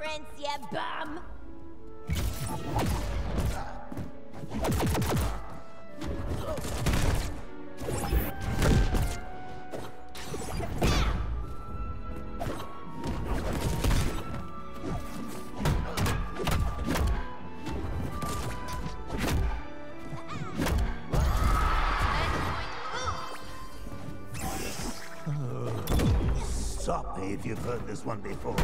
Prince, you bum! Stop me if you've heard this one before.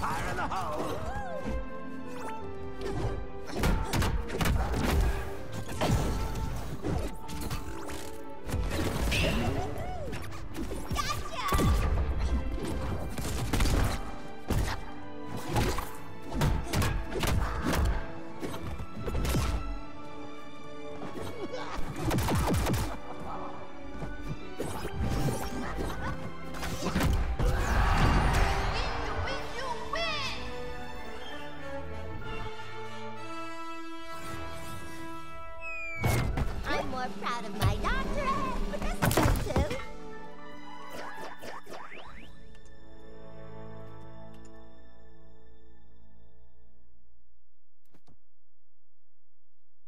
Fire in the hole! more proud of my doctorate, but that's good too.